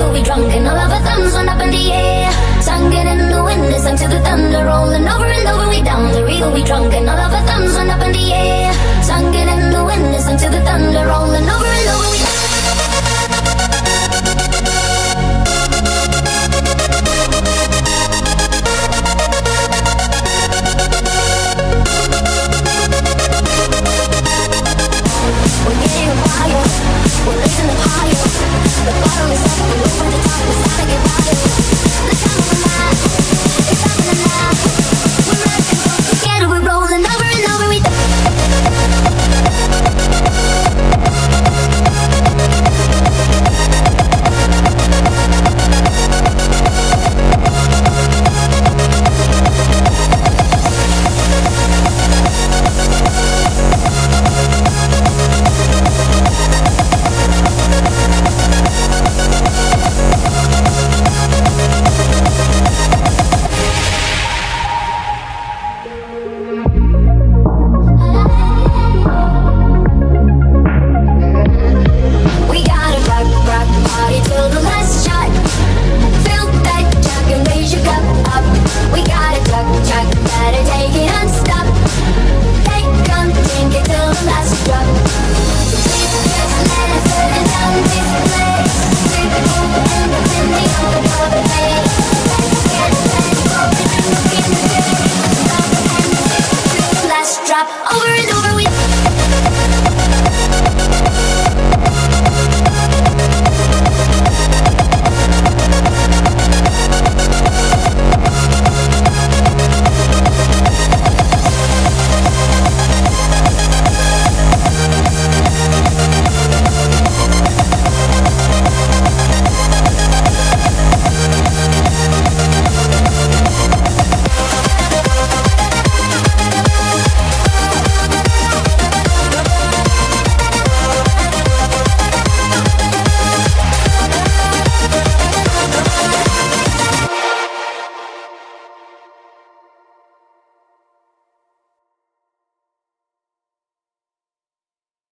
you'll be drunk and all of our thumbs went up in the air, singing in